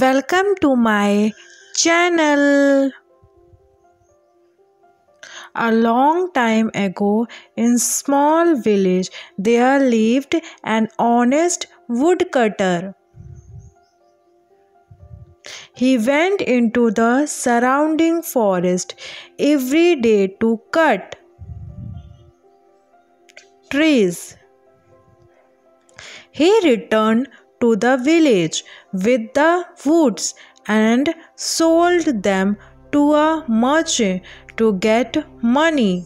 Welcome to my channel. A long time ago in small village there lived an honest woodcutter. He went into the surrounding forest every day to cut trees. He returned to the village with the woods and sold them to a merchant to get money.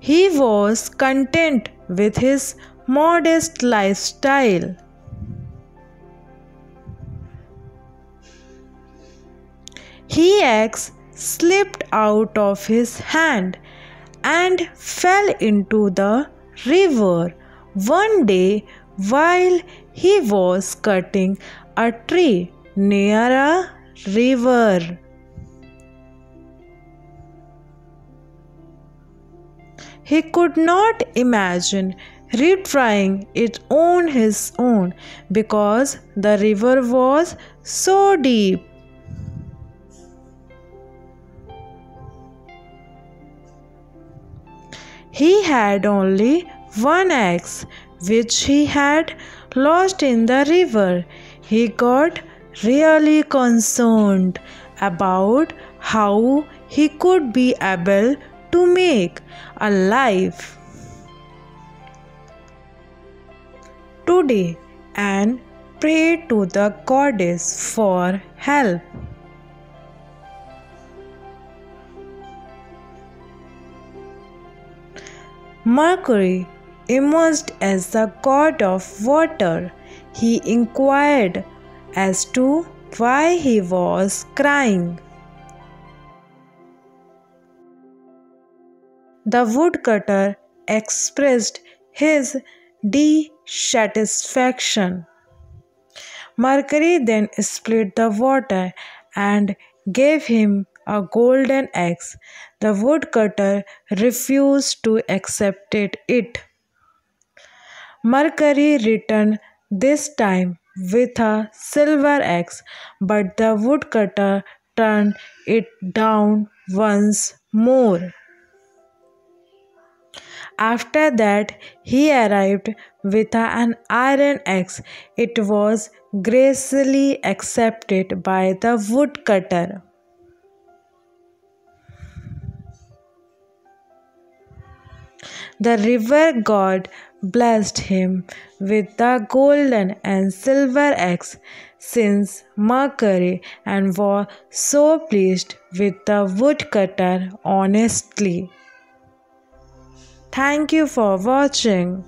He was content with his modest lifestyle. He axe slipped out of his hand and fell into the river. One day, while he was cutting a tree near a river, he could not imagine retrying it on his own because the river was so deep. He had only one axe, which he had lost in the river. He got really concerned about how he could be able to make a life today and prayed to the goddess for help. Mercury emerged as the god of water. He inquired as to why he was crying. The woodcutter expressed his dissatisfaction. Mercury then split the water and gave him a golden axe. The woodcutter refused to accept it. Mercury returned this time with a silver axe, but the woodcutter turned it down once more. After that, he arrived with an iron axe. It was gracefully accepted by the woodcutter. The river god blessed him with the golden and silver axe since Mercury and was so pleased with the woodcutter honestly. Thank you for watching.